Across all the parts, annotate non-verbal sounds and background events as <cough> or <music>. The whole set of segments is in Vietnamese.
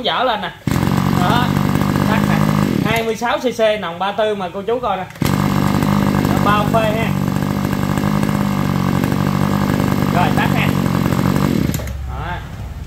ẩm dở lên nè. Đó. Tắt nè. 26 cc nòng 34 mà cô chú coi nè. Đó, bao phê ha. Rồi tắt nè, Đó.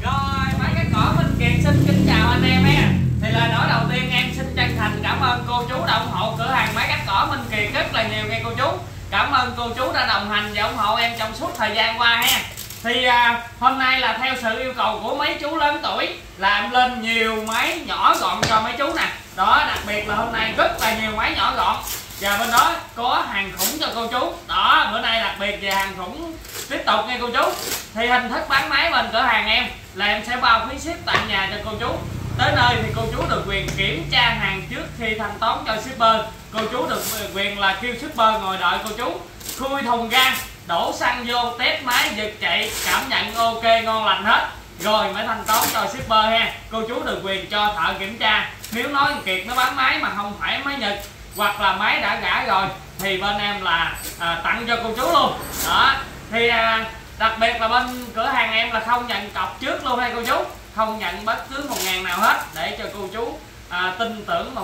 rồi mấy cái cỏ Minh Kiệt xin kính chào anh em ha. Thì lời nói đầu tiên em xin chân thành cảm ơn cô chú đã ủng hộ cửa hàng máy cắt cỏ Minh Kiệt rất là nhiều nghe cô chú. Cảm ơn cô chú đã đồng hành và ủng hộ em trong suốt thời gian qua ha thì à, hôm nay là theo sự yêu cầu của mấy chú lớn tuổi làm lên nhiều máy nhỏ gọn cho mấy chú nè. Đó đặc biệt là hôm nay rất là nhiều máy nhỏ gọn. Và bên đó có hàng khủng cho cô chú. Đó bữa nay đặc biệt về hàng khủng tiếp tục nghe cô chú. Thì hình thức bán máy bên cửa hàng em là em sẽ bao phí ship tận nhà cho cô chú. Tới nơi thì cô chú được quyền kiểm tra hàng trước khi thanh toán cho shipper. Cô chú được quyền là kêu shipper ngồi đợi cô chú. Khui thùng gan đổ xăng vô test máy giật chạy cảm nhận ok ngon lành hết. Rồi mới thanh toán cho shipper ha. Cô chú được quyền cho thợ kiểm tra. Nếu nói kiệt nó bán máy mà không phải máy nhật hoặc là máy đã gã rồi thì bên em là à, tặng cho cô chú luôn. Đó. Thì à, đặc biệt là bên cửa hàng em là không nhận cọc trước luôn hay cô chú. Không nhận bất cứ một ngàn nào hết để cho cô chú à, tin tưởng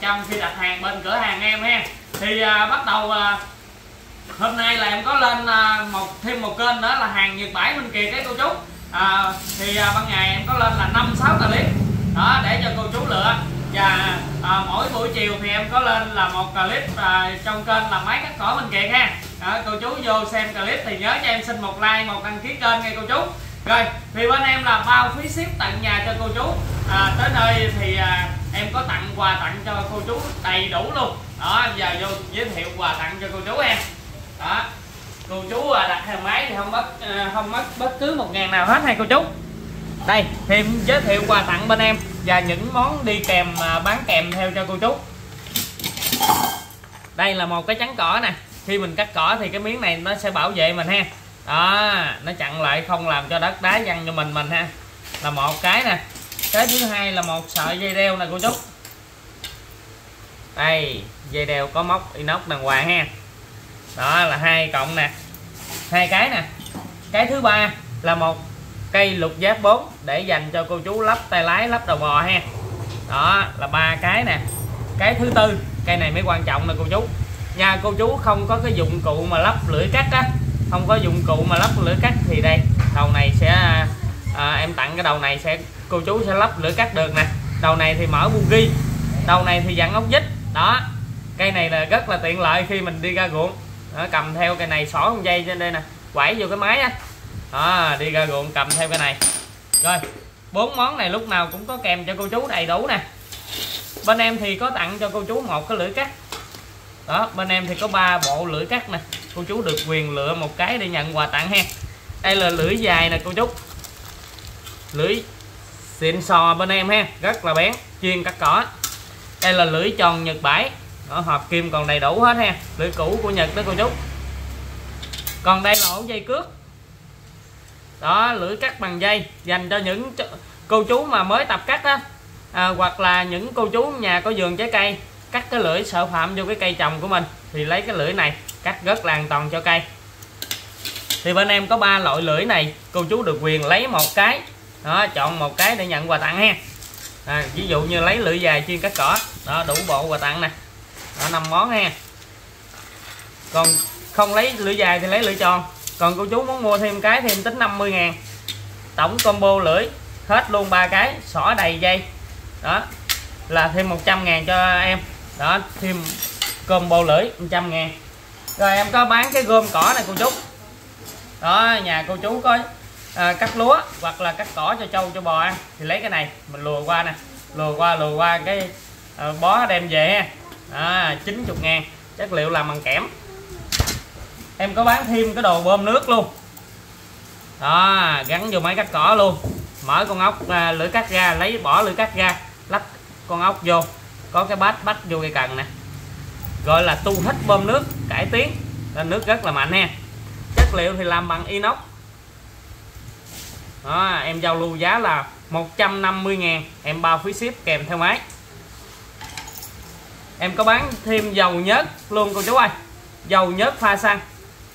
100% khi đặt hàng bên cửa hàng em ha. Thì à, bắt đầu à, hôm nay là em có lên à, một thêm một kênh nữa là hàng Nhật Bãi Minh Kiệt đấy cô chú. À, thì à, ban ngày em có lên là năm sáu clip đó để cho cô chú lựa. Và à, mỗi buổi chiều thì em có lên là một clip à, trong kênh là máy cắt cỏ Minh Kiệt ha. À, cô chú vô xem clip thì nhớ cho em xin một like một đăng ký kênh nghe cô chú. Rồi thì bên em là bao phí ship tận nhà cho cô chú. À, tới nơi thì à, em có tặng quà tặng cho cô chú đầy đủ luôn. Đó giờ vô giới thiệu quà tặng cho cô chú em đó. Cô chú à, đặt hàng máy thì không mất ờ, không mất bất cứ một ngàn nào hết hay cô chú. Đây, thêm giới thiệu quà tặng bên em và những món đi kèm à, bán kèm theo cho cô chú. Đây là một cái chắn cỏ nè. Khi mình cắt cỏ thì cái miếng này nó sẽ bảo vệ mình ha. Đó, nó chặn lại không làm cho đất đá văng cho mình mình ha. Là một cái nè. Cái thứ hai là một sợi dây đeo nè cô chú. Đây, dây đeo có móc inox đàng hoàng ha đó là hai cộng nè. Hai cái nè. Cái thứ ba là một cây lục giác 4 để dành cho cô chú lắp tay lái lắp đầu bò ha. Đó là ba cái nè. Cái thứ tư cây này mới quan trọng nè cô chú. Nhà cô chú không có cái dụng cụ mà lắp lưỡi cắt á. Không có dụng cụ mà lắp lưỡi cắt thì đây đầu này sẽ à, em tặng cái đầu này sẽ cô chú sẽ lắp lưỡi cắt được nè. Đầu này thì mở bugi đầu này thì dặn ốc vít. Đó cây này là rất là tiện lợi khi mình đi ra ruộng đó, cầm theo cái này xỏ con dây trên đây nè quẩy vô cái máy á. Đó, đi ra ruộng cầm theo cái này. Rồi bốn món này lúc nào cũng có kèm cho cô chú đầy đủ nè. Bên em thì có tặng cho cô chú một cái lưỡi cắt. Đó bên em thì có ba bộ lưỡi cắt nè. Cô chú được quyền lựa một cái để nhận quà tặng ha. Đây là lưỡi dài nè cô chú. Lưỡi xịn sò bên em ha rất là bén chuyên cắt cỏ. Đây là lưỡi tròn nhật bãi đó, hộp kim còn đầy đủ hết ha. Lưỡi cũ của nhật đó cô chú. Còn đây là ổ dây cước. Đó lưỡi cắt bằng dây dành cho những cô chú mà mới tập cắt á. À, hoặc là những cô chú nhà có vườn trái cây cắt cái lưỡi sợ phạm vô cái cây trồng của mình thì lấy cái lưỡi này cắt rất là an toàn cho cây. Thì bên em có ba loại lưỡi này cô chú được quyền lấy một cái. Đó chọn một cái để nhận quà tặng ha. À, ví dụ như lấy lưỡi dài chuyên cắt cỏ. Đó đủ bộ quà tặng nè đó năm món ha. Còn không lấy lưỡi dài thì lấy lưỡi tròn. Còn cô chú muốn mua thêm cái thì em tính 50 ngàn. Tổng combo lưỡi hết luôn ba cái xỏ đầy dây. Đó là thêm 100 ngàn cho em. Đó thêm combo lưỡi 100 ngàn. Rồi em có bán cái gom cỏ này cô chú. Đó nhà cô chú có à, cắt lúa hoặc là cắt cỏ cho trâu cho bò ăn. Thì lấy cái này mình lùa qua nè. Lùa qua lùa qua cái à, bó đem về ha à, 90 ngàn. Chất liệu làm bằng kẽm. Em có bán thêm cái đồ bơm nước luôn. Đó gắn vô máy cắt cỏ luôn. Mở con ốc à, lưỡi cắt ra lấy bỏ lưỡi cắt ra lắp con ốc vô. Có cái bát bắt vô cây cần nè. Gọi là tu hết bơm nước cải tiến. Nên nước rất là mạnh ha. Chất liệu thì làm bằng inox. Đó, em giao lưu giá là 150 ngàn. Em bao phí ship kèm theo máy em có bán thêm dầu nhớt luôn cô chú ơi. Dầu nhớt pha xăng.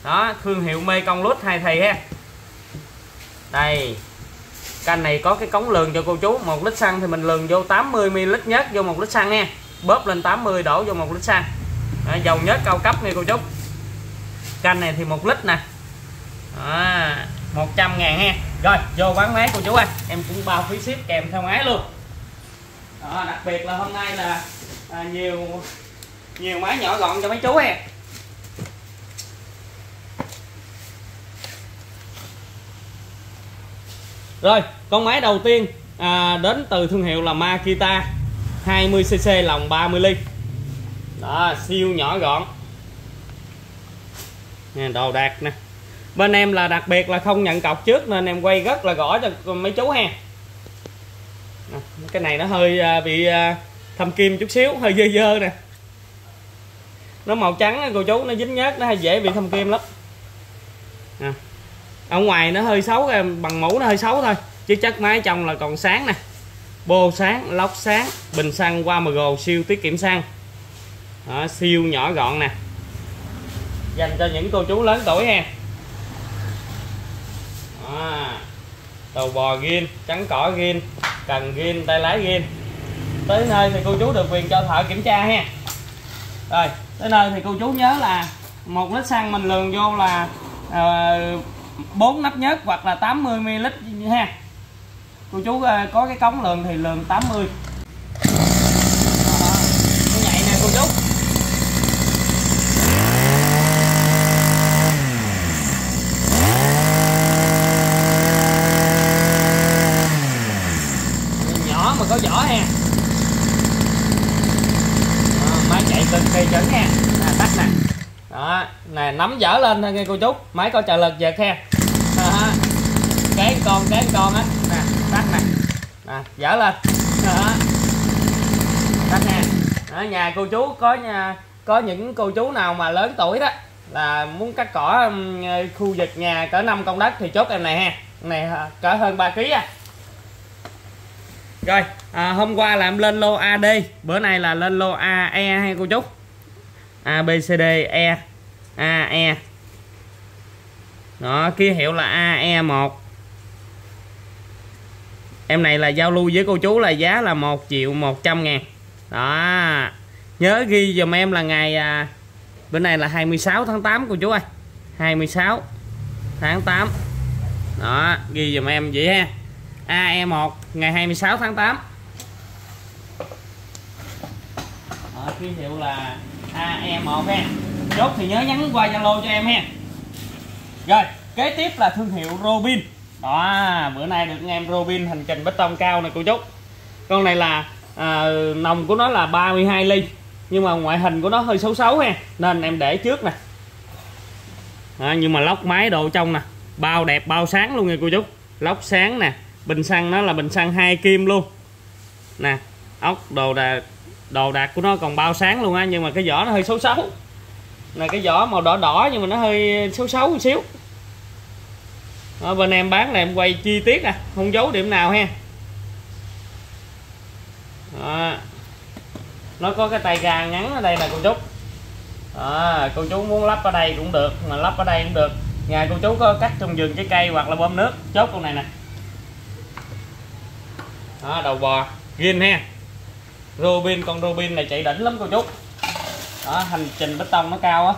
Đó thương hiệu mê công lút hai thầy ha. Đây canh này có cái cống lường cho cô chú. Một lít xăng thì mình lường vô 80 ml nhớt vô một lít xăng nha. Bóp lên 80 đổ vô một lít xăng. Đó, dầu nhớt cao cấp nha cô chú. Canh này thì một lít nè. Đó, 100 ngàn ha. Rồi vô bán máy cô chú ơi. Em cũng bao phí ship kèm theo máy luôn. Đó, đặc biệt là hôm nay là à, nhiều nhiều máy nhỏ gọn cho mấy chú em. Rồi con máy đầu tiên à, đến từ thương hiệu là Makita 20cc lòng 30 ly. Đó siêu nhỏ gọn. Nè đồ đạc nè. Bên em là đặc biệt là không nhận cọc trước nên em quay rất là gõ cho mấy chú ha. Cái này nó hơi à, bị à, thâm kim chút xíu hơi dơ dơ nè. Nó màu trắng cô chú nó dính nhớt nó hay dễ bị thâm kim lắm. Nè. ở ngoài nó hơi xấu bằng mũ nó hơi xấu thôi. Chứ chất máy trong là còn sáng nè. Bô sáng lóc sáng bình xăng qua mg siêu tiết kiệm xăng đó, siêu nhỏ gọn nè. Dành cho những cô chú lớn tuổi ha. À, đầu bò ghiên trắng cỏ ghiên cần ghiên tay lái ghiên tới nơi thì cô chú được quyền cho thợ kiểm tra ha. Rồi tới nơi thì cô chú nhớ là một lít xăng mình lường vô là ờ, uh, 4 nắp nhớt hoặc là 80 ml ha. Cô chú uh, có cái cống lường thì lường 80 Đó, nhạy nè cô chú. Nhỏ mà có vỏ ha máy chạy cực kỳ chuẩn nha. À, tắt nè. Đó nè nắm dở lên thôi nghe cô chú. Máy có trợ lực giật khe. Đó. cái con cái con á. Nè tắt nè. Nè dở lên. Đó tắt nè. Ở nhà cô chú có nhà có những cô chú nào mà lớn tuổi đó là muốn cắt cỏ khu vực nhà cỡ 5 công đất thì chốt em này ha. Này cỡ hơn 3 kg à rồi à, hôm qua là em lên lô AD bữa nay là lên lô AE hay cô chú? A B C D E. AE đó ký hiệu là AE1 em này là giao lưu với cô chú là giá là 1 triệu 100 ngàn. Đó nhớ ghi dùm em là ngày à, bữa nay là 26 tháng 8 cô chú ơi. 26 tháng 8 đó ghi dùm em vậy ha. AE1 ngày 26 tháng 8 đó, ký hiệu là AE1 ha chốt thì nhớ nhắn qua Zalo cho em ha rồi kế tiếp là thương hiệu Robin. Đó bữa nay được nghe em Robin hành trình bê tông cao này cô chú. Con này là à, nồng của nó là 32 ly nhưng mà ngoại hình của nó hơi xấu xấu ha nên em để trước nè. À, nhưng mà lóc máy đồ trong nè. Bao đẹp bao sáng luôn nha cô chú. Lóc sáng nè bình xăng nó là bình xăng hai kim luôn. Nè ốc đồ đạc đồ đạc của nó còn bao sáng luôn á nhưng mà cái vỏ nó hơi xấu xấu. Là cái vỏ màu đỏ đỏ nhưng mà nó hơi xấu xấu một xíu. Ở bên em bán là em quay chi tiết à không giấu điểm nào ha. Đó. nó có cái tay ga ngắn ở đây là cô chú. À, cô chú muốn lắp ở đây cũng được mà lắp ở đây cũng được. Nhà cô chú có cắt trong vườn trái cây hoặc là bơm nước chốt con này nè đó, đầu bò. Ghim ha. Robin con Robin này chạy đỉnh lắm cô chú. Đó hành trình bê tông nó cao á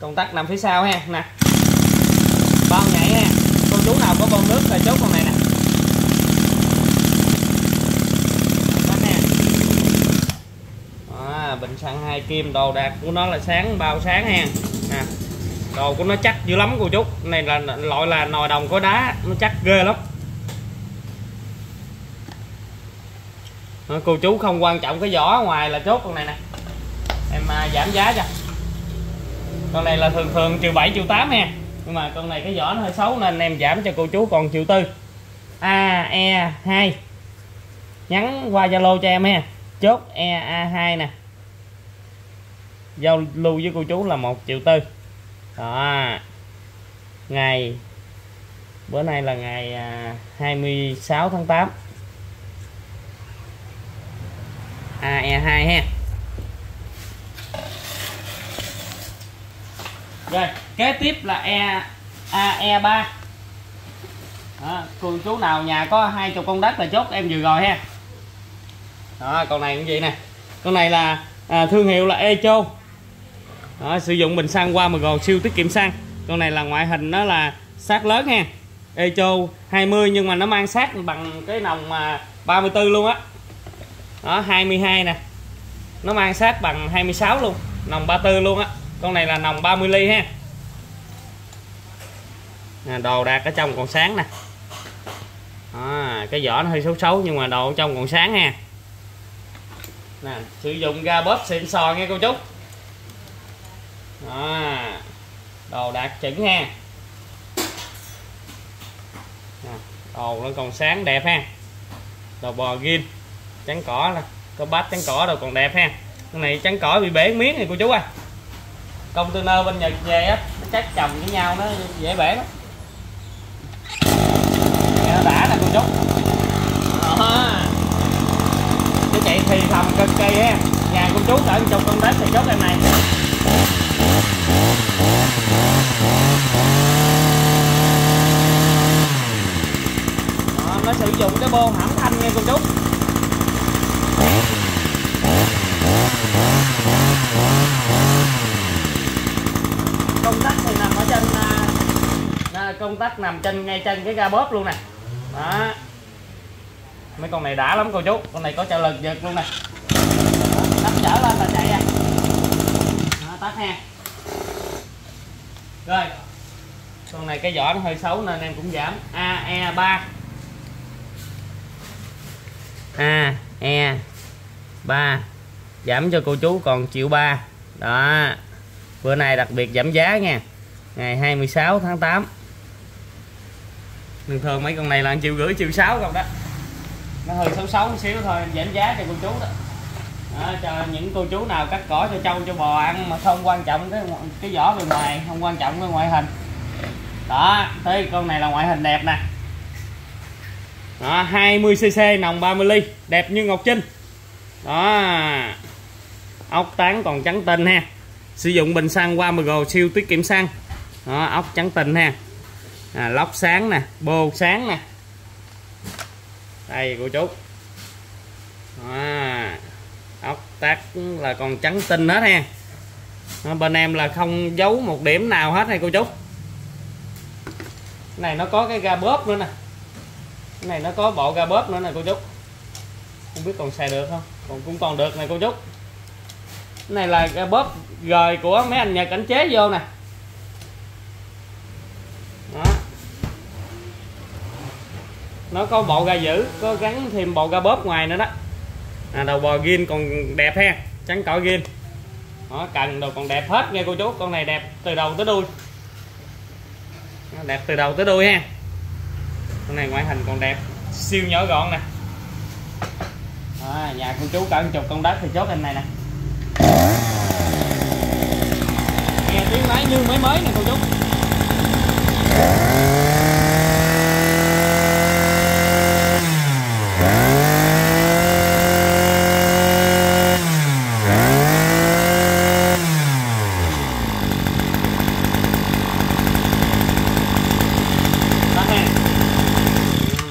công tắc nằm phía sau ha nè. Bao nhảy ha. Cô chú nào có con nước là chốt con này nè. À, bình xăng hai kim đồ đạc của nó là sáng bao sáng ha. Nè đồ của nó chắc dữ lắm cô chú. Này là loại là nồi đồng có đá nó chắc ghê lắm. Ờ, cô chú không quan trọng cái vỏ ngoài là chốt con này nè. Em à, giảm giá cho con này là thường thường triệu 7 triệu 8 nha. Nhưng mà con này cái vỏ nó hơi xấu nên em giảm cho cô chú còn triệu tư. A E 2 nhắn qua Zalo cho em ha. Chốt E A 2 nè. Giao lưu với cô chú là một triệu tư. Đó. Ngày, bữa nay là ngày à, 26 tháng 8 AE2 ha. Rồi kế tiếp là E AE3 đó, cô chú nào nhà có hai chục con đất là chốt em vừa rồi ha. Đó con này cũng vậy nè. Con này là à, thương hiệu là Echo đó, sử dụng bình xăng qua mà MG siêu tiết kiệm xăng. Con này là ngoại hình nó là sát lớn nha Echo 20 nhưng mà nó mang sát bằng cái nòng mà 34 luôn á. Đó. đó 22 nè. Nó mang sát bằng 26 luôn nòng 34 luôn á con này là nòng 30 ly ha. À, đồ đạc ở trong còn sáng nè. À, cái vỏ nó hơi xấu xấu nhưng mà đồ ở trong còn sáng ha. Nè sử dụng ga bóp xịn sò nghe cô chú. À, đồ đạt chỉnh ha. À, đồ nó còn sáng đẹp ha. Đồ bò ghim trắng cỏ nè. Có bát trắng cỏ đâu còn đẹp ha. Con này trắng cỏ bị bể miếng này cô chú ơi container bên nhật về á nó chắc chồng với nhau nó dễ bể lắm. Nó đã nè cô chú chú cái chạy thì thầm cực kỳ ha nhà cô chú ở trong con đất thì chốt em này. Đó, nó sử dụng cái bô hãm thanh nha cô chú công tắc thì nằm ở trên à, à, công tắc nằm trên ngay trên cái ga bóp luôn nè. Đó. Mấy con này đã lắm cô chú con này có trợ lực giật luôn nè. Tắt trở lên là chạy à. Đó, tắt ha. Rồi. Con này cái vỏ nó hơi xấu nên em cũng giảm. AE3 AE3 giảm cho cô chú còn triệu ba. Đó bữa nay đặc biệt giảm giá nha. Ngày 26 tháng 8 thường thường mấy con này là triệu rưỡi triệu sáu không đó. Nó hơi xấu xấu một xíu thôi, giảm giá cho cô chú đó. đó, cho những cô chú nào cắt cỏ cho trâu cho bò ăn mà không quan trọng cái cái vỏ bề ngoài, không quan trọng cái ngoại hình. Đó, thấy con này là ngoại hình đẹp nè. Đó 20 cc nòng 30 ly, đẹp như ngọc trinh. Đó, ốc tán còn trắng tinh ha sử dụng bình xăng qua MG siêu tiết kiệm xăng. Đó, ốc trắng tinh ha. À, lóc sáng nè bô sáng nè. Đây cô chú. À, ốc tác là còn trắng tinh hết ha. À, bên em là không giấu một điểm nào hết hay cô chú. Cái này nó có cái ga bóp nữa nè. Cái này nó có bộ ga bóp nữa nè cô chú. Không biết còn xài được không? Còn cũng còn được này cô chú cái này là ga bóp gời của mấy anh nhật ảnh chế vô nè. Đó. Nó có bộ ga giữ có gắn thêm bộ ga bóp ngoài nữa đó. À, đầu bò gin còn đẹp ha. Trắng cỏ gin. Đó cần đồ còn đẹp hết nghe cô chú. Con này đẹp từ đầu tới đuôi. Đẹp từ đầu tới đuôi ha. Con này ngoại hình còn đẹp siêu nhỏ gọn nè. À, nhà cô chú cần chục con đất thì chốt anh này nè. Nghe lái như máy mới nè cô chú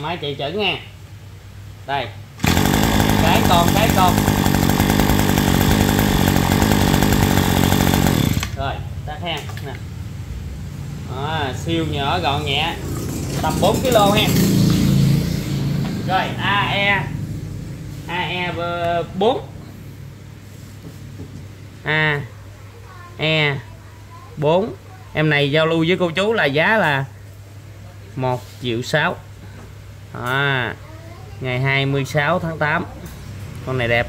máy chạy chuẩn nha đây cái con cái con rồi tắt hen nè à, siêu nhỏ gọn nhẹ tầm 4 kg ha. Rồi AE AE 4 A E 4 em này giao lưu với cô chú là giá là 1 triệu 6 à, ngày 26 tháng 8 con này đẹp.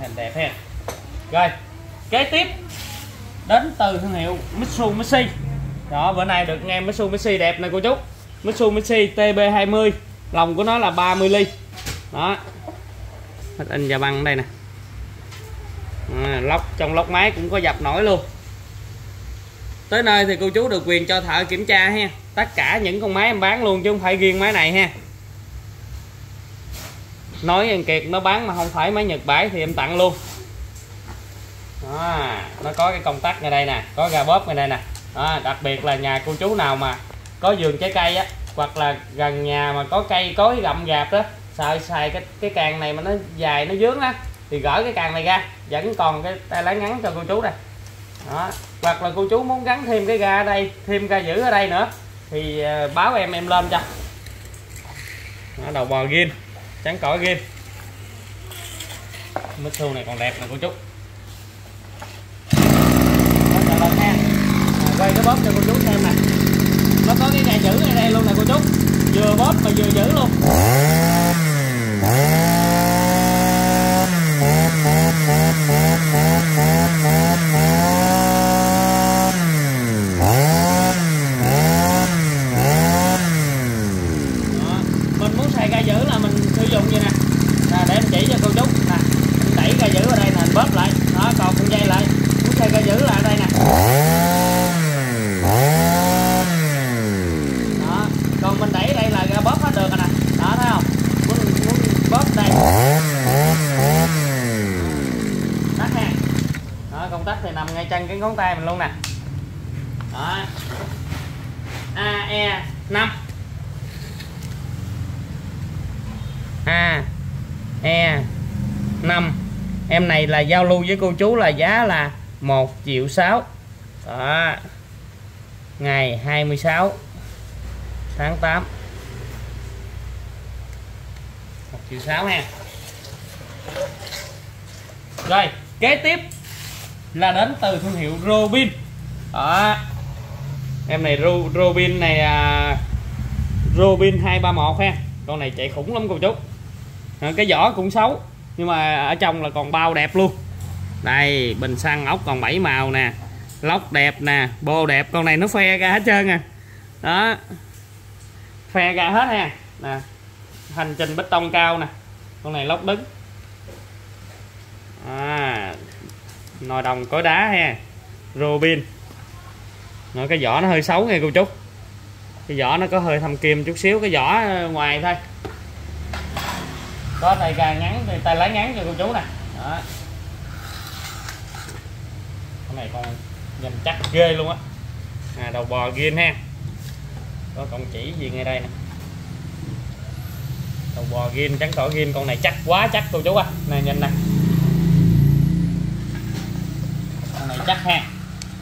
Hình đẹp ha. Rồi kế tiếp đến từ thương hiệu Mitsubishi. Đó bữa nay được nghe Mitsubishi đẹp nè cô chú. Mitsubishi TB20 lòng của nó là 30 ly. Đó. In và băng đây nè. À, lóc trong lóc máy cũng có dập nổi luôn. Tới nơi thì cô chú được quyền cho thợ kiểm tra ha. Tất cả những con máy em bán luôn chứ không phải riêng máy này ha. Nói anh kiệt nó bán mà không phải máy nhật bãi thì em tặng luôn đó, nó có cái công tắc ngay đây nè có ga bóp ngay đây nè. Đó, đặc biệt là nhà cô chú nào mà có vườn trái cây á hoặc là gần nhà mà có cây cối gậm gạp đó xài xài cái cái càng này mà nó dài nó dướng á thì gỡ cái càng này ra vẫn còn cái tay lá ngắn cho cô chú đây đó hoặc là cô chú muốn gắn thêm cái ga ở đây thêm ga giữ ở đây nữa thì ờ, báo em em lên cho. Đó, đầu bò ghim, trắng cỏ ghim, mít thu này còn đẹp nè cô chú đó, chờ lên ha à, quay cái bóp cho cô chú xem nè. Nó có cái ga giữ ở đây luôn nè cô chú. Vừa bóp mà vừa giữ luôn Đó. mình muốn xài ga giữ là mình sử dụng vậy nè nè để em chỉ cho cô chú nè mình đẩy ga giữ ở đây nè mình bóp lại đó còn con dây lại muốn xài ga giữ là ở đây nè đó còn mình đẩy đây là ga bóp hết được rồi nè đó thấy không muốn, muốn bóp đây tắt ha đó công tắc thì nằm ngay tay mình luôn nè. Đó. AE 5 A E 5 e, em này là giao lưu với cô chú là giá là 1 triệu 6 đó. Ngày 26 tháng 8 1 triệu 6 ha. Rồi, kế tiếp là đến từ thương hiệu Robin. Đó. Em này Ro- Robin này à, Robin 231 ha. Con này chạy khủng lắm cô chú. À, cái vỏ cũng xấu nhưng mà ở trong là còn bao đẹp luôn. Đây bình xăng ốc còn 7 màu nè. Lóc đẹp nè bô đẹp con này nó phe ra hết trơn à. Đó. Phe ra hết ha. Nè hành trình bê tông cao nè. Con này lóc đứng. À, nồi đồng cối đá ha. Robin. Rồi, cái vỏ nó hơi xấu nghe cô chú cái vỏ nó có hơi thâm kim chút xíu cái vỏ ờ, ngoài thôi. Có tay ga ngắn tay lái ngắn cho cô chú nè. Đó. Cái này con nhìn chắc ghê luôn á. À, đầu bò ghim ha. Có công chỉ gì ngay đây nè. Đầu bò ghim trắng cỏ ghim con này chắc quá chắc cô chú à. Này nhìn nè con này chắc ha.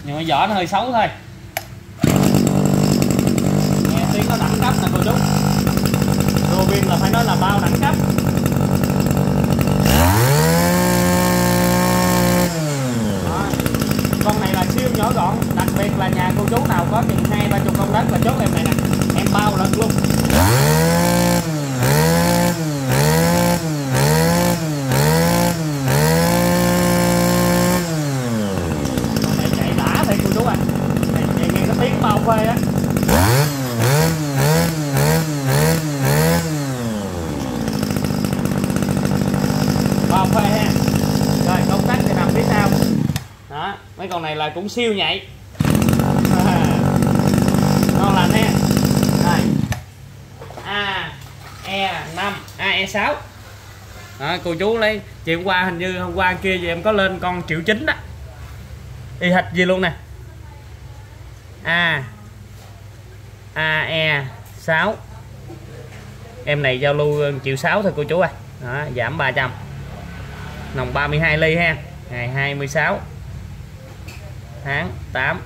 Nhưng mà vỏ nó hơi xấu thôi. Nghe tiếng nó đẳng cấp nè cô chú. Robin là phải nói là bao đẳng cấp Đó. con này là siêu nhỏ gọn đặc biệt là nhà cô chú nào có chừng hai ba chục con đất là chốt em này nè em bao lật luôn con này chạy đã thiệt cô chú à này, này nghe cái tiếng bao phê á bao phê ha rồi công tắc thì nằm phía sau đó mấy con này là cũng siêu nhạy. À, ngon lành ha. Đây a e 5 a e 6 đó, cô chú lấy chị hôm qua hình như hôm qua kia thì em có lên con triệu chín đó. Y hệt gì luôn nè. A a e 6 em này giao lưu ừ, triệu 6 thôi cô chú ơi. Đó, giảm 300 nòng 32 ly ha. Ngày 26 tháng 8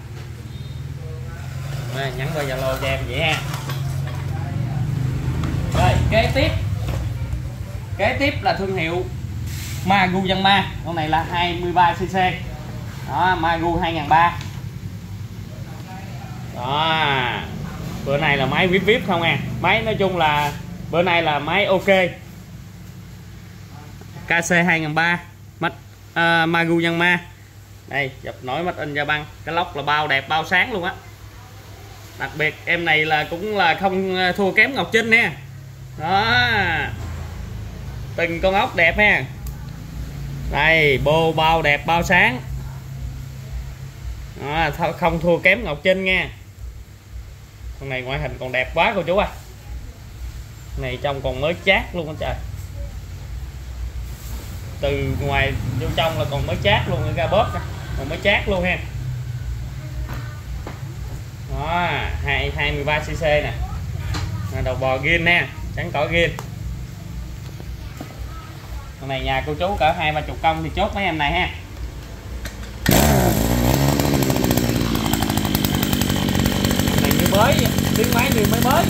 Rồi, nhắn qua Zalo cho em vậy ha. Rồi kế tiếp. Kế tiếp là thương hiệu Magu Yanma. Con này là 23cc đó Magu 2003 đó. Bữa nay là máy vip vip không à máy nói chung là bữa nay là máy ok. KC 2003 mắt uh, Magu Yanma đây dập nổi mắt in da băng cái lốc là bao đẹp bao sáng luôn á. Đặc biệt em này là cũng là không ờ, thua kém ngọc trinh nè. Đó. Từng con ốc đẹp ha. Đây bô bao đẹp bao sáng. Đó, không thua kém ngọc trinh nha. Con này ngoại hình còn đẹp quá cô chú à này trong còn mới chát luôn á trời. Từ ngoài vô trong là còn mới chát luôn ra bóp còn mới chát luôn ha. Đó, hai hai mươi ba cc nè. Đầu bò ghiên nè trắng cỏ ghiên con này nhà cô chú cỡ hai, ba chục công thì chốt mấy em này ha. Này như mới, tiếng máy như mới mới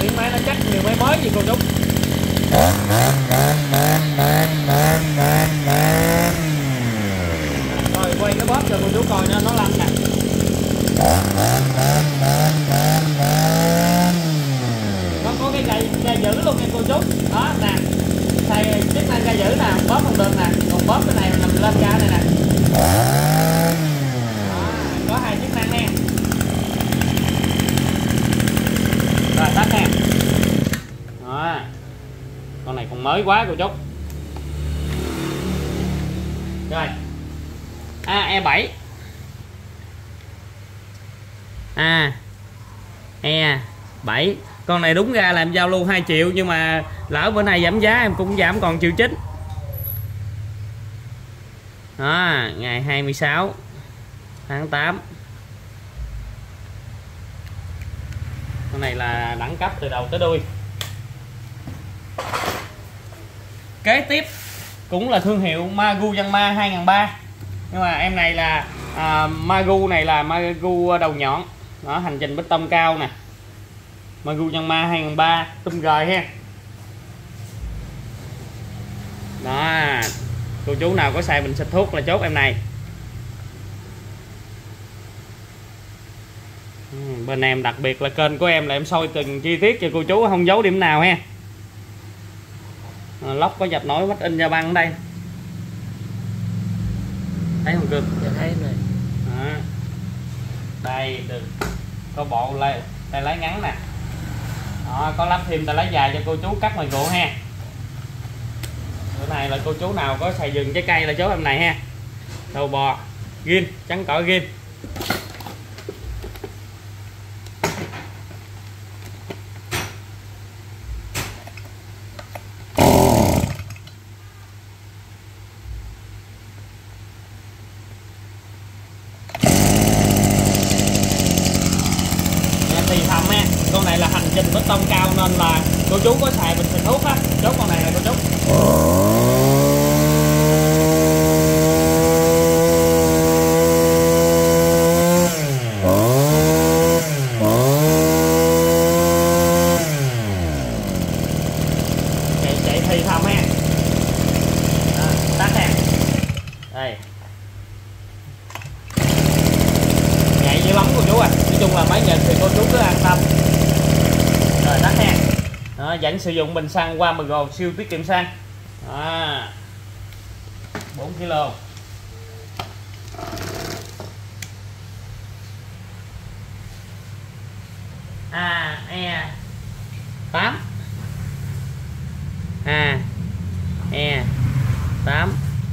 tiếng máy nó chắc như mới mới gì cô chú rồi, quay cái bóp cho cô chú coi nó nó lăn nè. Nó có cái cây cây giữ luôn nha cô chú. Đó, nè. Thầy chức năng cây giữ nè bóp không được nè. Còn bóp cái này nằm lên ra này nè. Có hai chức năng nè. Rồi, tắt nè còn mới quá cô chú rồi. A e7 a e 7 con này đúng ra là em giao lưu 2 triệu nhưng mà lỡ bữa nay giảm giá em cũng giảm còn triệu chín. Đó ngày 26 tháng 8 con này là đẳng cấp từ đầu tới đuôi. Kế tiếp cũng là thương hiệu Magu Yanma 2003 nhưng mà em này là à, Magu này là Magu đầu nhọn. Đó hành trình bích tông cao nè. Magu Yanma 2003 tum gời ha. Đó cô chú nào có xài bình xịt thuốc là chốt em này. Ừ, bên em đặc biệt là kênh của em là em soi từng chi tiết cho cô chú không giấu điểm nào ha lóc có dập nổi mắt in ra băng đây. Thấy không cưng dạ thấy rồi đó. đây được có bộ lại tay lái ngắn nè. Đó, có lắp thêm tay lái dài cho cô chú cắt ngoài gỗ ha. Bữa này là cô chú nào có xài rừng trái cây là chốt em này ha. Đầu bò ghim trắng cỏ ghim Nha, thì thầm ha con này là hành trình bê tông cao nên là cô chú có xài bình xịt thuốc á chốt con này là cô chú chạy chạy thì thầm ha Đó, tắt ha đây nhạy dữ lắm cô chú à nói chung là máy nhật thì cô chú cứ an tâm rồi tắt ha đó, sử dụng bình xăng qua mg siêu tiết kiệm xăng. À, 4 kg a e 8 a e 8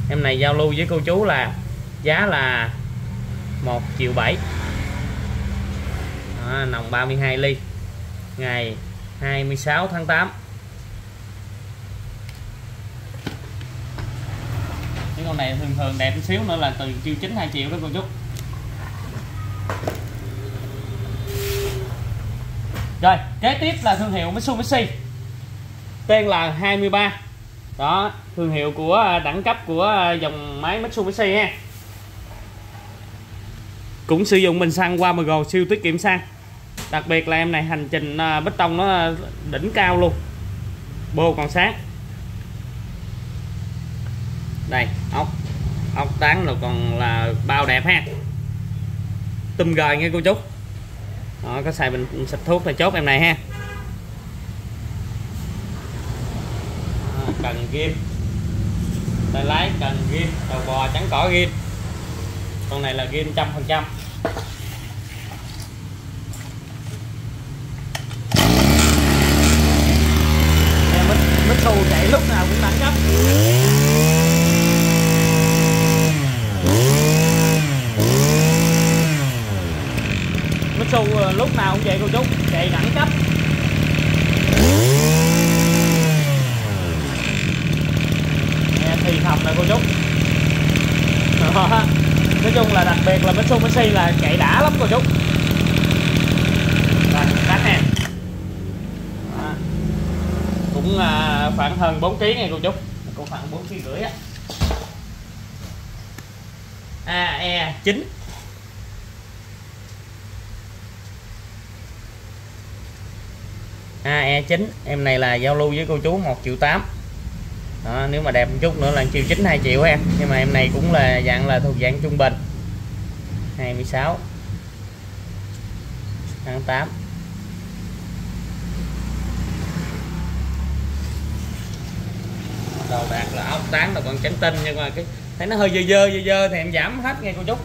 em này giao lưu với cô chú là giá là 1 triệu 7 à, nồng 32 ly. Ngày 26 tháng 8 cái con này thường thường đẹp một xíu nữa là từ triệu 9 2 triệu đó cô chú rồi, kế tiếp là thương hiệu Mitsubishi. Tên là 23 đó, thương hiệu của à, đẳng cấp của à, dòng máy Mitsubishi ha. Cũng sử dụng bình xăng qua MG siêu tiết kiệm xăng đặc biệt là em này, hành trình à, bê tông nó đỉnh cao luôn. Bô còn sáng. Đây, ốc. Ốc tán rồi còn là bao đẹp ha. Tum gời nghe cô chú. Đó, có xài bình xịt thuốc là chốt em này ha. Cần ghim. Tay lái cần ghim, đầu bò trắng cỏ ghim. Con này là ghim trăm phần trăm mít xù chạy lúc nào cũng đẳng cấp Mitsu ờ, lúc nào cũng vậy cô chú, chạy đẳng cấp nghe thì thầm nè cô chú. <laughs> Nói chung là đặc biệt là Mitsubishi là chạy đã lắm cô chú rồi tắt nè cũng à, khoảng hơn 4 kg nha cô chú cũng khoảng 4 kg rưỡi á. AE 9 AE 9 em này là giao lưu với cô chú 1 triệu 8 đó, nếu mà đẹp một chút nữa là 1 triệu 9 2 triệu em nhưng mà em này cũng là dạng là thuộc dạng trung bình. 26 tháng 8 đầu đạc là ốc tán là còn trắng tinh nhưng mà cái thấy nó hơi dơ dơ dơ dơ thì em giảm hết nghe cô chú.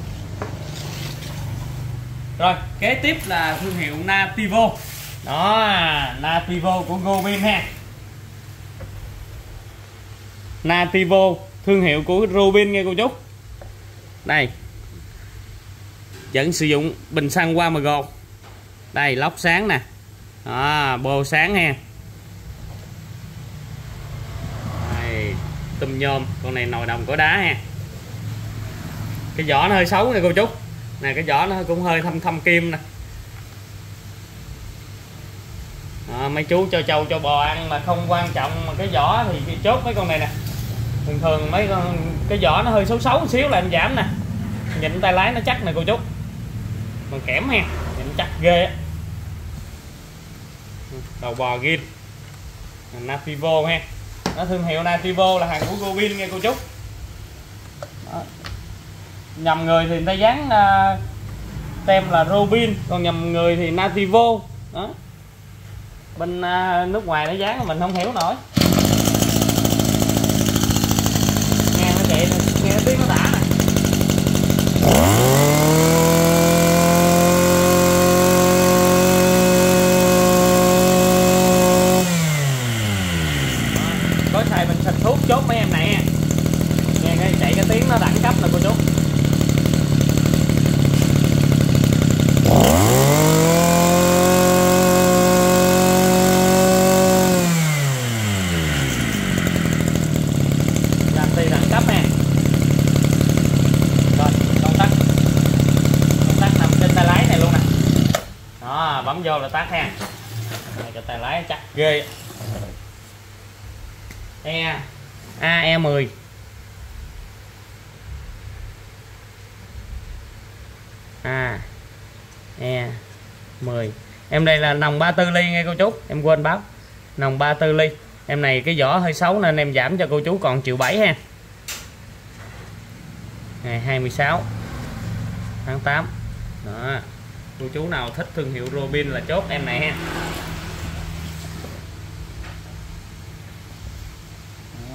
Rồi kế tiếp là thương hiệu Nativo đó Nativo của Gobin ha. Nativo thương hiệu của Robin nghe cô chú. Đây. Vẫn sử dụng bình xăng qua mg đây lóc sáng nè. À, bô sáng ha. Tùm nhôm con này nồi đồng có đá ha. Cái vỏ nó hơi xấu nè cô chú. Nè cái vỏ nó cũng hơi thâm thâm kim nè. À, mấy chú cho trâu cho bò ăn mà không quan trọng mà cái vỏ thì chốt mấy con này nè. Thường thường mấy con cái vỏ nó hơi xấu xấu một xíu là em giảm nè. Nhìn tay lái nó chắc nè cô chú. Bằng kẽm ha nhìn chắc ghê á. Đầu bò ghim. Napivo ha nó thương hiệu Nativo là hàng của Gobin nghe cô chú Đó. nhầm người thì người ta dán uh, tem là Robin còn nhầm người thì Nativo. Đó. Bên uh, nước ngoài nó dán mình không hiểu nổi nghe nó chạy nghe tiếng nó đã nè có xài mình xịt thuốc chốt mấy em này nghe cái chạy cái tiếng nó đẳng cấp nè cô chú làm ti đẳng cấp nè rồi công tắc công tắc nằm trên tay lái này luôn nè đó bấm vô là tắt ha này cái tay lái chắc ghê E AE10 A E 10 em đây là nòng 34 ly nghe cô chú em quên báo. Nòng 34 ly. Em này cái vỏ hơi xấu nên em giảm cho cô chú còn triệu 7 ha. Ngày 26 tháng 8 đó. Cô chú nào thích thương hiệu Robin là chốt em này ha.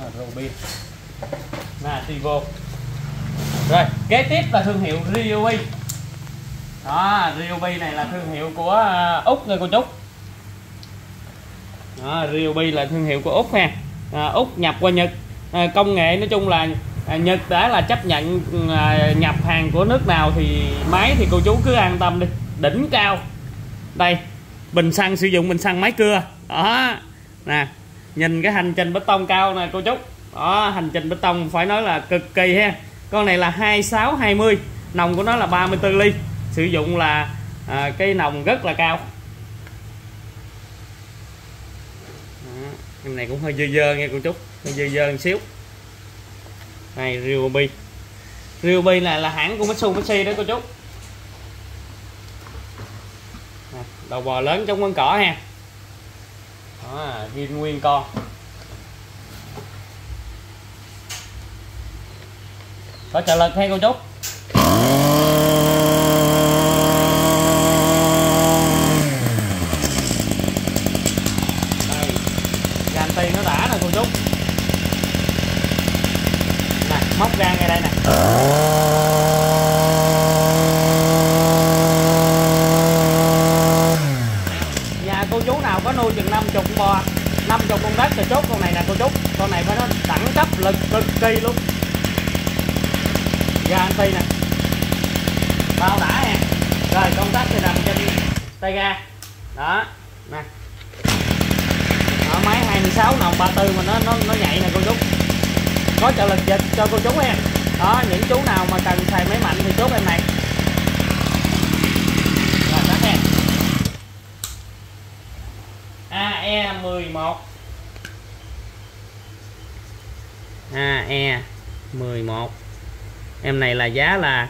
Đó, Robin. Nativo rồi kế tiếp là thương hiệu Ryobi đó Ryobi này là thương hiệu của ờ, Úc nha cô chú. Đó, Ryobi là thương hiệu của Úc ha. À, Úc nhập qua Nhật. À, công nghệ nói chung là à, Nhật đã là chấp nhận à, nhập hàng của nước nào thì máy thì cô chú cứ an tâm đi. Đỉnh cao. Đây bình xăng sử dụng bình xăng máy cưa. Đó. Nè nhìn cái hành trình bê tông cao nè cô chú. Đó hành trình bê tông phải nói là cực kỳ ha. Con này là 2620 nòng của nó là 34 ly sử dụng là à, cái nồng rất là cao. Đó. em này cũng hơi dơ dơ nghe cô chú hơi dơ dơ một xíu. Này Ryobi. Ryobi này là hãng của Mitsubishi đó cô chú đầu bò lớn trong con cỏ ha. Đó, ghi nguyên con có trợ lực hay cô chú móc ra ngay đây nè nhà cô chú nào có nuôi chừng 50 bò 50 con đất thì chốt con này nè cô chú con này phải nó đẳng cấp lực cực kỳ luôn. Gà anh phi nè. Bao đã nè. Rồi, công tắc thì nằm trên tay ga. Đó, nè. Ở máy 26 nòng 34 mà nó nó nó nhạy nè, cô chú. Có trợ lực dịch cho cô chú em. đó, những chú nào mà cần xài máy mạnh thì chốt em này rồi tắt nha AE 11 E 11 à, e em này là giá là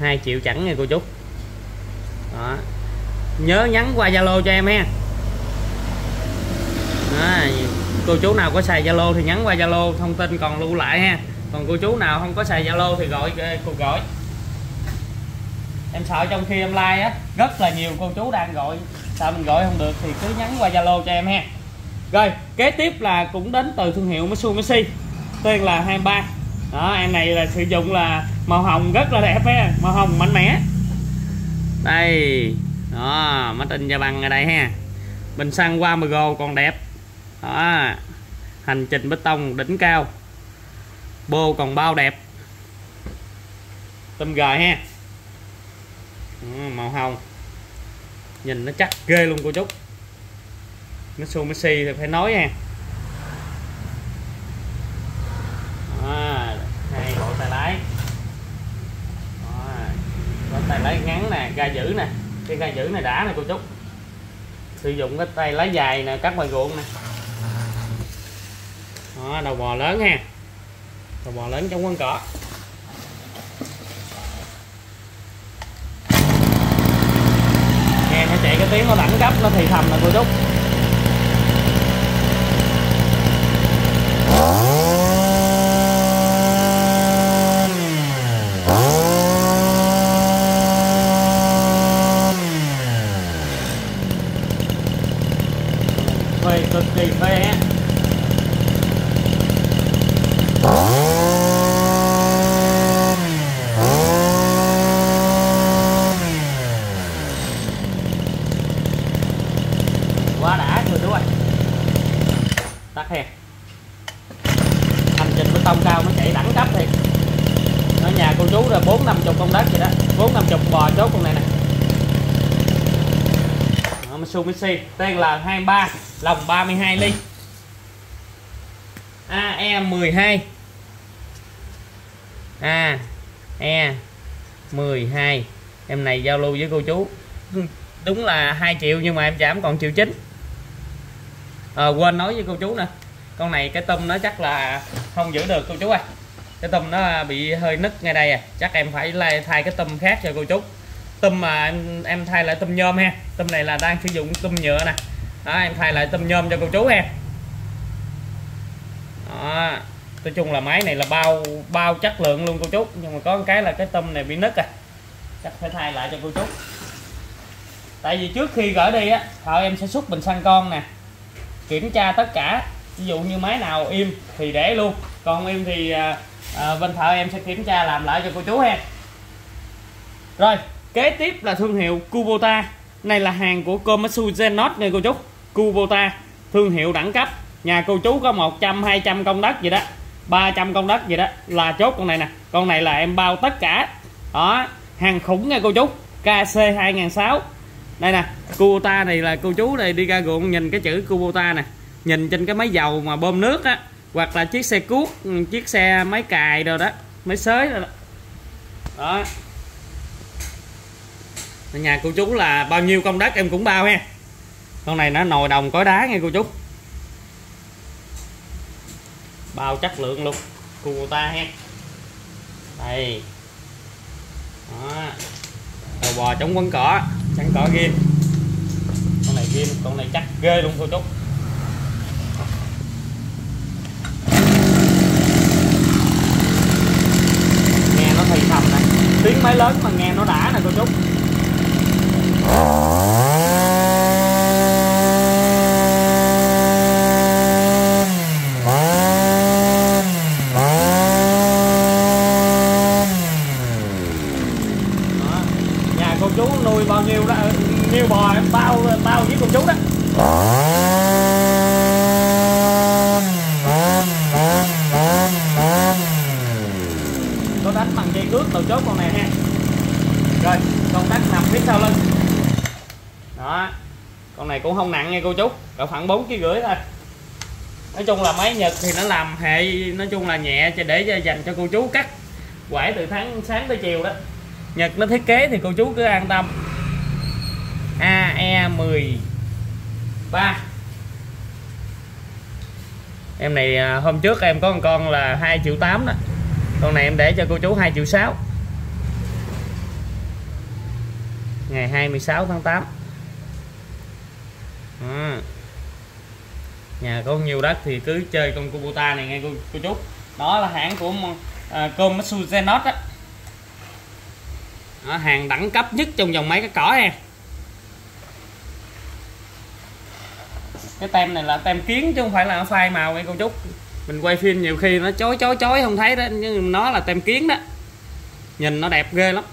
2 triệu chẳng nha cô chú đó. Nhớ nhắn qua Zalo cho em ha. Đó, cô chú nào có xài Zalo thì nhắn qua Zalo thông tin còn lưu lại ha. Còn cô chú nào không có xài Zalo thì gọi cuộc gọi. Em sợ trong khi em like á rất là nhiều cô chú đang gọi sao mình gọi không được thì cứ nhắn qua Zalo cho em ha. Rồi kế tiếp là cũng đến từ thương hiệu Mitsubishi tên là 23 đó em này là sử dụng là màu hồng rất là đẹp ha màu hồng mạnh mẽ. Đây đó máy in da bằng ở đây ha. Bình xăng qua mgo còn đẹp. Đó hành trình bê tông đỉnh cao. Bô còn bao đẹp. Tôm gời ha. Ừ, màu hồng nhìn nó chắc ghê luôn cô chú Mitsubishi thì phải nói nha. À, hai bộ tay lái. À, có tay lái ngắn nè ga giữ nè. Cái ga giữ này đã nè cô chú sử dụng cái tay lái dài nè cắt ngoài ruộng nè. Đó, đầu bò lớn ha. Đầu bò lớn trong quấn cỏ nghe nó chạy cái tiếng nó đẳng cấp nó thì thầm là cô chú mày cực kỳ phê ha quá đã chưa chú ơi tắt hè hành trình bê tông cao nó chạy đẳng cấp thì ở nhà cô chú là bốn năm chục con đất vậy đó bốn năm chục bò chốt con này nè Đó, Mitsubishi tên là 23 lòng 32 ly. AE12 A E 12 em này giao lưu với cô chú. Đúng là 2 triệu nhưng mà em giảm còn triệu chín. À, quên nói với cô chú nè. Con này cái tôm nó chắc là không giữ được cô chú ơi. Cái tôm nó bị hơi nứt ngay đây à. Chắc em phải lai thay cái tôm khác cho cô chú tâm mà em em thay lại tôm nhôm ha. Tôm này là đang sử dụng tôm nhựa nè. Đó em thay lại tôm nhôm cho cô chú ha. Đó nói chung là máy này là bao bao chất lượng luôn cô chú. Nhưng mà có một cái là cái tôm này bị nứt à. Chắc phải thay lại cho cô chú. Tại vì trước khi gửi đi á thợ em sẽ xúc bình xăng con nè. Kiểm tra tất cả. Ví dụ như máy nào im thì để luôn. Còn im thì à, à, bên thợ em sẽ kiểm tra làm lại cho cô chú ha. Rồi kế tiếp là thương hiệu Kubota. Này là hàng của Komatsu Zenot nha cô chú Kubota thương hiệu đẳng cấp. Nhà cô chú có 100 200 công đất gì đó. 300 công đất gì đó. Là chốt con này nè. Con này là em bao tất cả. Đó hàng khủng nha cô chú KC 2006 đây nè Kubota này là cô chú này đi ra ruộng nhìn cái chữ Kubota nè. Nhìn trên cái máy dầu mà bơm nước á hoặc là chiếc xe cuốc ừ, chiếc xe máy cài rồi đó máy xới rồi đó, đó nhà cô chú là bao nhiêu công đất em cũng bao ha. Con này nó nồi đồng cối đá nghe cô chú. Bao chất lượng luôn. Kubota ha. Đây. Đó. Đầu bò chống quấn cỏ. Chẳng cỏ ghim. Con này ghim, con này chắc ghê luôn cô chú. Nghe nó thì thầm nè tiếng máy lớn mà nghe nó đã nè cô chú cô chú nuôi bao nhiêu đó ờ, nhiêu bò em bao bao với cô chú đó. Có đánh bằng dây cước đầu chốt con này ha. Rồi, công tắc nằm phía sau lưng này cũng không nặng nha cô chú. Cỡ khoảng 4 kg rưỡi thôi. Nói chung là máy nhật thì nó làm hệ, nói chung là nhẹ cho để dành cho cô chú cắt quải từ tháng sáng tới chiều đó. Nhật nó thiết kế thì cô chú cứ an tâm. AE 13 em này à, hôm trước em có một con là 2 triệu 8 đó. Con này em để cho cô chú 2 triệu 6 ngày 26 tháng 8 à. nhà có nhiều đất thì cứ chơi con Kubota này nghe cô, cô chú đó là hãng của à, Komatsu Zenos đó. đó hàng đẳng cấp nhất trong dòng máy cái cỏ em cái tem này là tem kiến chứ không phải là phai màu nghe cô chú mình quay phim nhiều khi nó chói chói chói không thấy đó nhưng nó là tem kiến đó. Nhìn nó đẹp ghê lắm.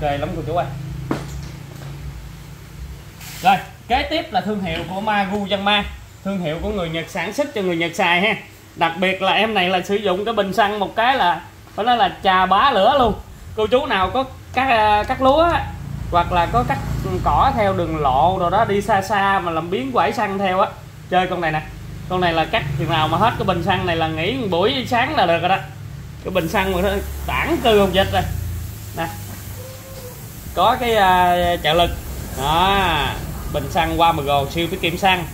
Ok lắm cô chú ơi. Rồi, kế tiếp là thương hiệu của Magu Yanma thương hiệu của người Nhật sản xuất cho người Nhật xài ha. Đặc biệt là em này là sử dụng cái bình xăng một cái là phải nói là trà bá lửa luôn. Cô chú nào có cắt à, cắt lúa hoặc là có cắt cỏ theo đường lộ rồi đó, đi xa xa mà làm biến quải xăng theo á, chơi con này nè. Con này là cắt chừng nào mà hết cái bình xăng này là nghỉ buổi sáng là được rồi đó. Cái bình xăng mà tản cư không dịch rồi. Nè có cái à, uh, trợ lực. Đó. Bình xăng qua gồ siêu tiết kiệm xăng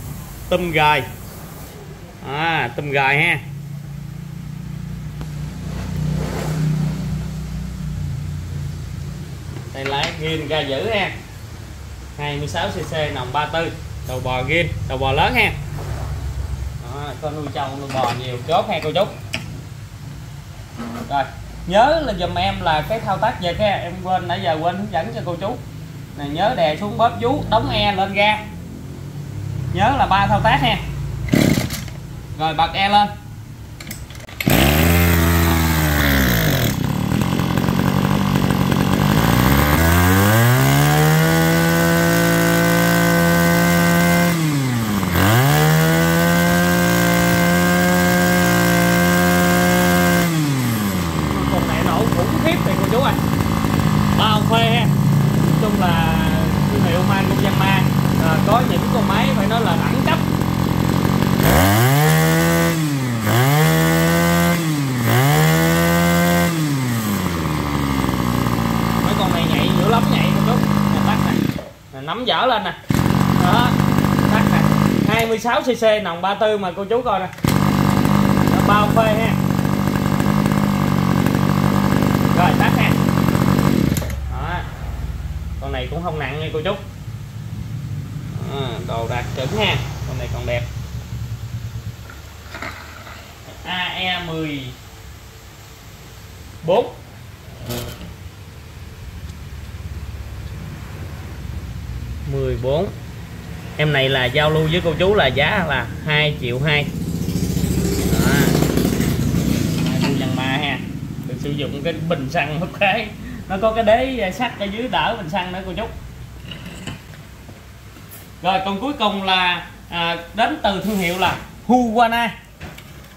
tùm gời à, tùm gời ha. Đây lái ghiên ga giữ ha. 26cc nòng 34 đầu bò ghiên đầu bò lớn ha. Đó, con nuôi trâu nuôi bò nhiều. Chốt ha cô chú. Rồi nhớ là dùm em là cái thao tác về cái em quên nãy giờ quên hướng dẫn cho cô chú. Này, nhớ đè xuống bóp vú, đóng e lên ga. Nhớ là ba thao tác ha rồi bật e lên nắm dở lên nè đó tắt nè 26 cc nòng 34 mà cô chú coi nè. Bao phê ha. Rồi tắt ha. Đó. con này cũng không nặng nha cô chú. À, đồ đạt chuẩn ha. Con này còn đẹp. AE10 4 14 em này là giao lưu với cô chú là giá là 2 triệu 2 ma ha. Được sử dụng cái bình xăng hút cái nó có cái đế sắt ở dưới đỡ bình xăng nữa cô chú. Rồi còn cuối cùng là à, đến từ thương hiệu là Huwana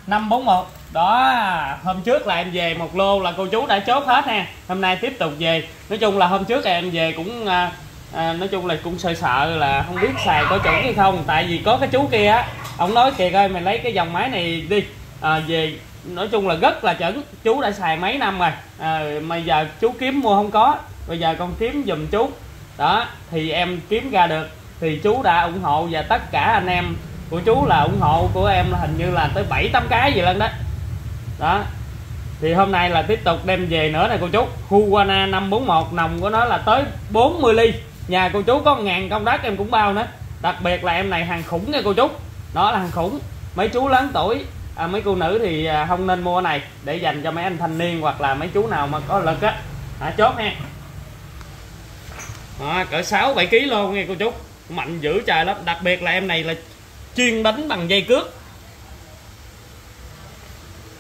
541 đó hôm trước là em về một lô là cô chú đã chốt hết nè hôm nay tiếp tục về. Nói chung là hôm trước là em về cũng à, à, nói chung là cũng sợ sợ là không biết xài có chuẩn hay không. Tại vì có cái chú kia á ông nói kìa coi mày lấy cái dòng máy này đi. À, về nói chung là rất là chuẩn. Chú đã xài mấy năm rồi. À, mà giờ chú kiếm mua không có. Bây giờ con kiếm giùm chú. Đó thì em kiếm ra được. Thì chú đã ủng hộ và tất cả anh em của chú là ủng hộ của em là hình như là tới bảy tám cái gì lên đó. Đó. Thì hôm nay là tiếp tục đem về nữa này cô chú. Huana 541 nồng của nó là tới 40 ly nhà cô chú có ngàn công đất em cũng bao nữa. Đặc biệt là em này hàng khủng nha cô chú. Đó là hàng khủng. Mấy chú lớn tuổi à, mấy cô nữ thì à, không nên mua này để dành cho mấy anh thanh niên hoặc là mấy chú nào mà có lực á. À, chốt nha à, cỡ 6 7 kg luôn nha cô chú. Mạnh dữ trời lắm. Đặc biệt là em này là chuyên đánh bằng dây cước.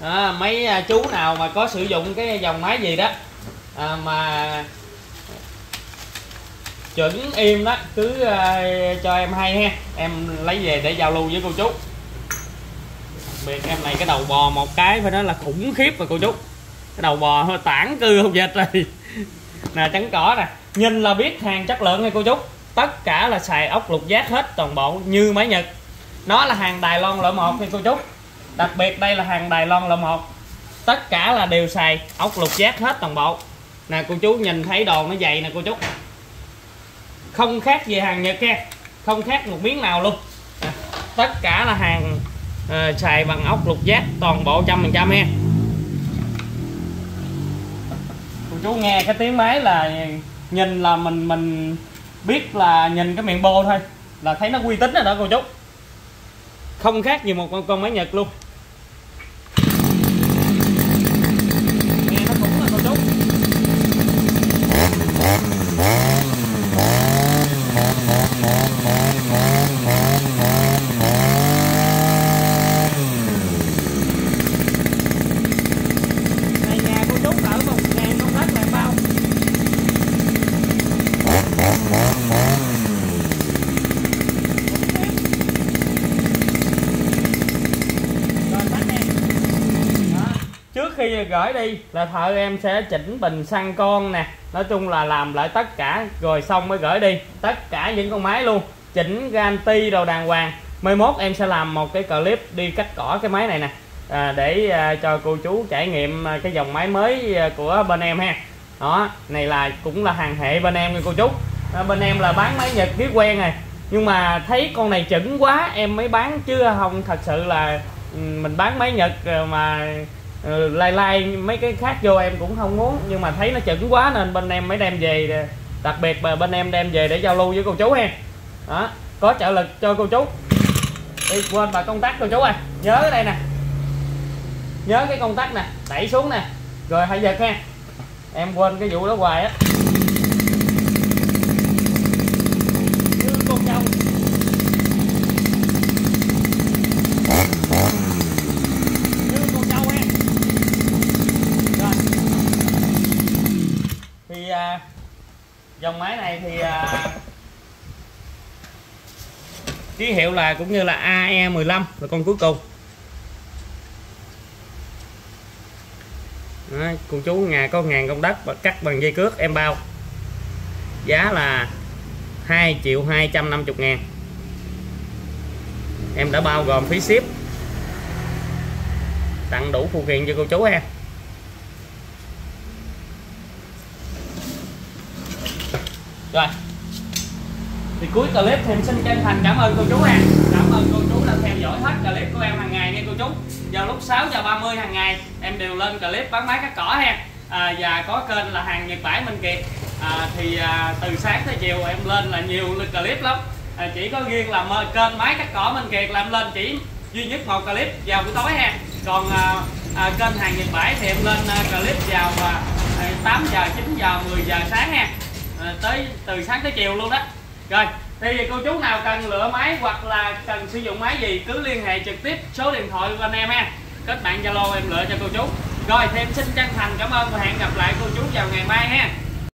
À, mấy à, chú nào mà có sử dụng cái dòng máy gì đó à, mà chuẩn im đó. Cứ uh, cho em hay ha. Em lấy về để giao lưu với cô chú. Biệt em này cái đầu bò một cái phải nói là khủng khiếp rồi cô chú. Cái đầu bò hơi tản cư không dệt rồi. <laughs> Nè trắng cỏ nè. Nhìn là biết hàng chất lượng hay cô chú. Tất cả là xài ốc lục giác hết toàn bộ như máy nhật. Nó là hàng đài loan loại một nha cô chú. Đặc biệt đây là hàng đài loan loại một. Tất cả là đều xài ốc lục giác hết toàn bộ. Nè cô chú nhìn thấy đồ nó dày nè cô chú không khác gì hàng nhật ha không khác một miếng nào luôn. À, tất cả là hàng à, xài bằng ốc lục giác toàn bộ trăm phần trăm ha cô chú nghe cái tiếng máy là nhìn là mình mình biết là nhìn cái miệng bô thôi. Là thấy nó uy tín rồi đó cô chú. Không khác gì một con con máy nhật luôn nghe nó cũng là cô chú này nhà cô chú ở một ngàn công đất làm bao Rồi, tắt nè. Đó. trước khi gửi đi là thợ em sẽ chỉnh bình xăng con nè. Nói chung là làm lại tất cả rồi xong mới gửi đi. Tất cả những con máy luôn. Chỉnh ganti đồ đàng hoàng. Mai mốt em sẽ làm một cái clip đi cắt cỏ cái máy này nè. À, để à, cho cô chú trải nghiệm à, cái dòng máy mới à, của bên em ha. Đó này là cũng là hàng hệ bên em nha cô chú. À, bên em là bán máy nhật biết quen rồi. Nhưng mà thấy con này chuẩn quá em mới bán chứ không thật sự là ừ, mình bán máy nhật à, mà Ờ, lai lai, mấy cái khác vô em cũng không muốn, nhưng mà thấy nó chuẩn quá nên bên em mới đem về ờ, đặc biệt mà bên em đem về để giao lưu với cô chú ha. Đó, có trợ lực cho cô chú. Đi, quên bà công tắc cô chú ơi. Nhớ cái đây nè. Nhớ cái công tắc nè, đẩy xuống nè. Rồi hãy giật ha. Em quên cái vụ đó hoài á Như con trâu. Như con trâu ha rồi thì à, dòng máy này thì à, ký hiệu là cũng như là AE15 là con cuối cùng. Đấy, cô chú nhà có ngàn công đất và cắt bằng dây cước em bao. Giá là 2 triệu 250 ngàn. Em đã bao gồm phí ship tặng đủ phụ kiện cho cô chú em rồi. Thì cuối clip thì em xin chân thành cảm ơn cô chú em. Cảm ơn cô chú đã theo dõi hết clip của em hàng ngày nha cô chú. Vào lúc 6 giờ 30 hàng ngày em đều lên clip bán máy cắt cỏ ha. À, và có kênh là hàng Nhật Bản Minh Kiệt. À, thì à, từ sáng tới chiều em lên là nhiều clip lắm. À, chỉ có riêng là mơ- kênh máy cắt cỏ Minh Kiệt là em lên chỉ duy nhất một clip vào buổi tối ha. Còn à, à, kênh hàng Nhật Bản thì em lên à, clip vào à, à 8 giờ 9 giờ 10 giờ sáng ha. Ờ, tới từ sáng tới chiều luôn đó. Rồi, thì cô chú nào cần lựa máy hoặc là cần sử dụng máy gì cứ liên hệ trực tiếp số điện thoại của anh em ha. Kết bạn zalo em lựa cho cô chú. Rồi, thêm xin chân thành cảm ơn và hẹn gặp lại cô chú vào ngày mai ha.